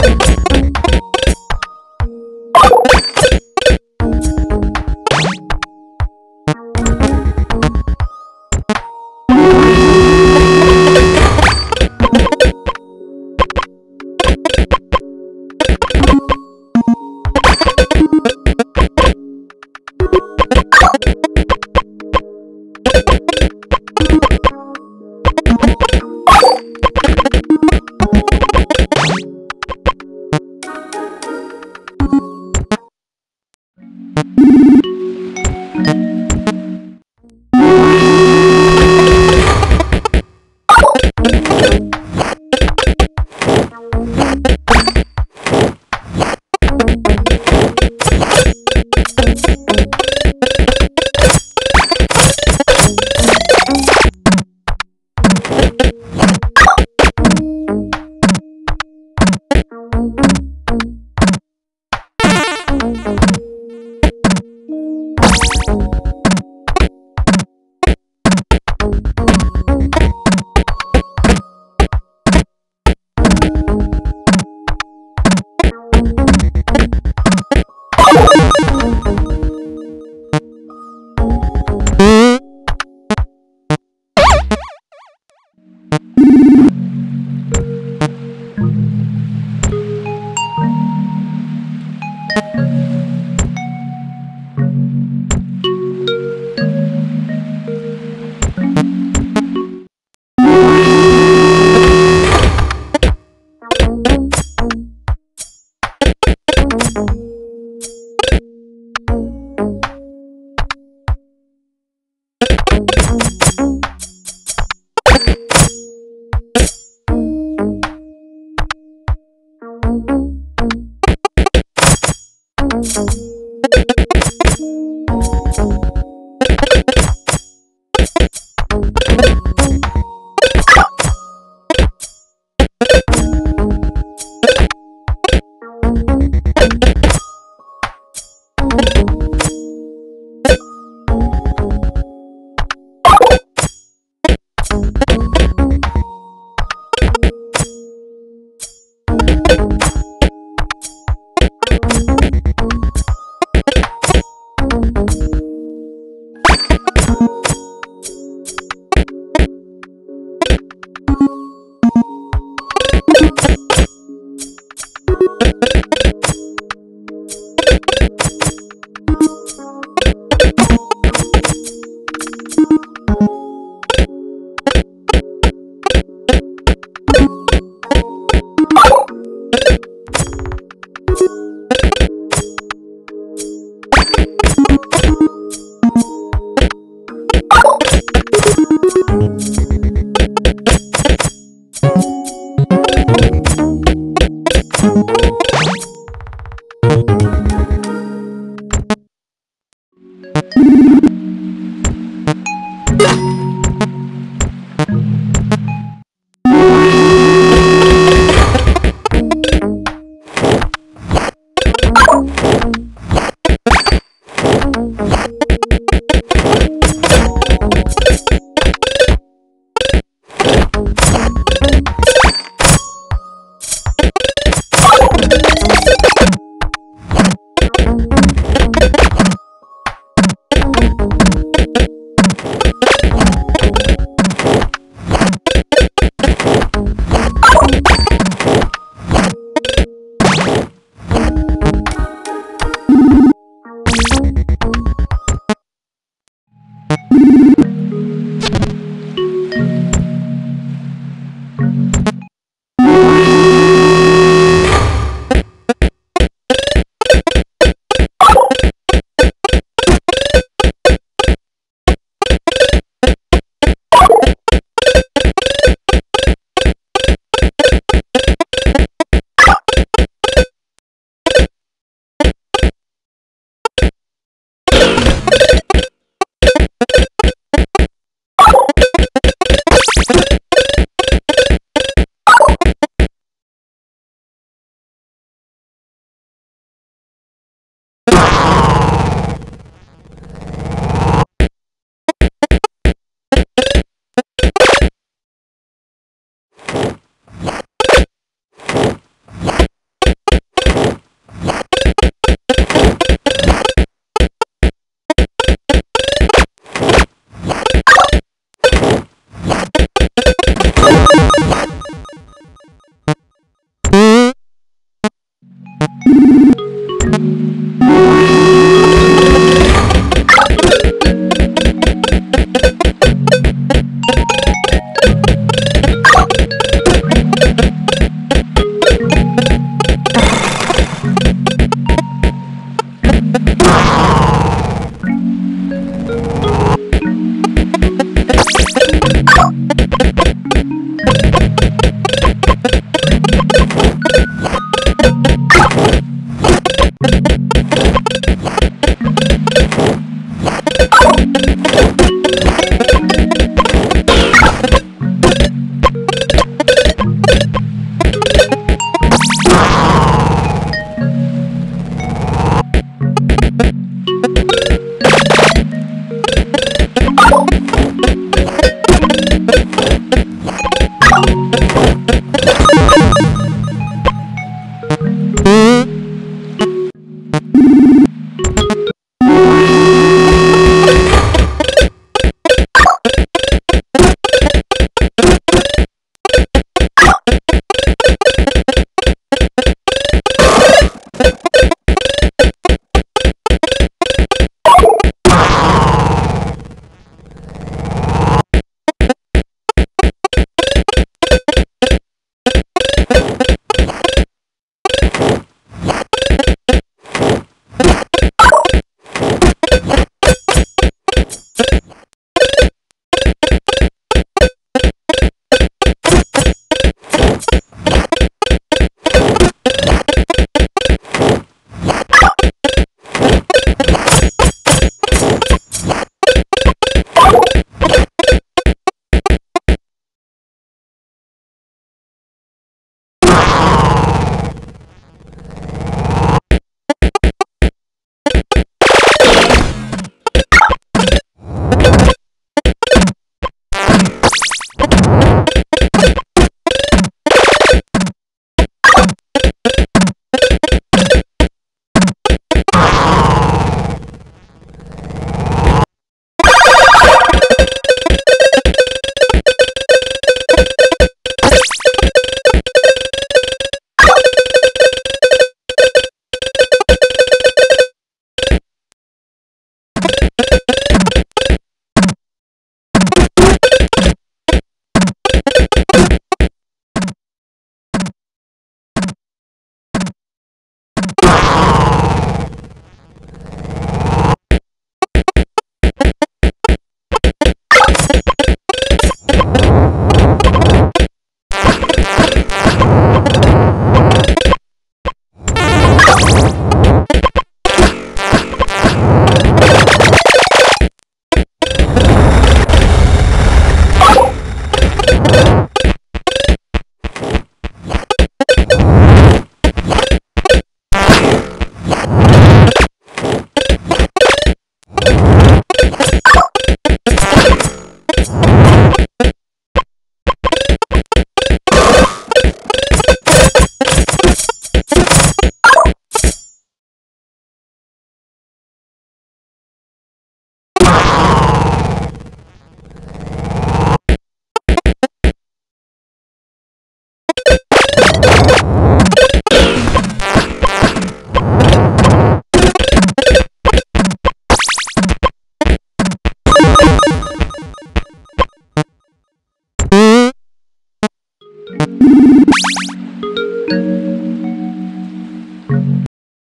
you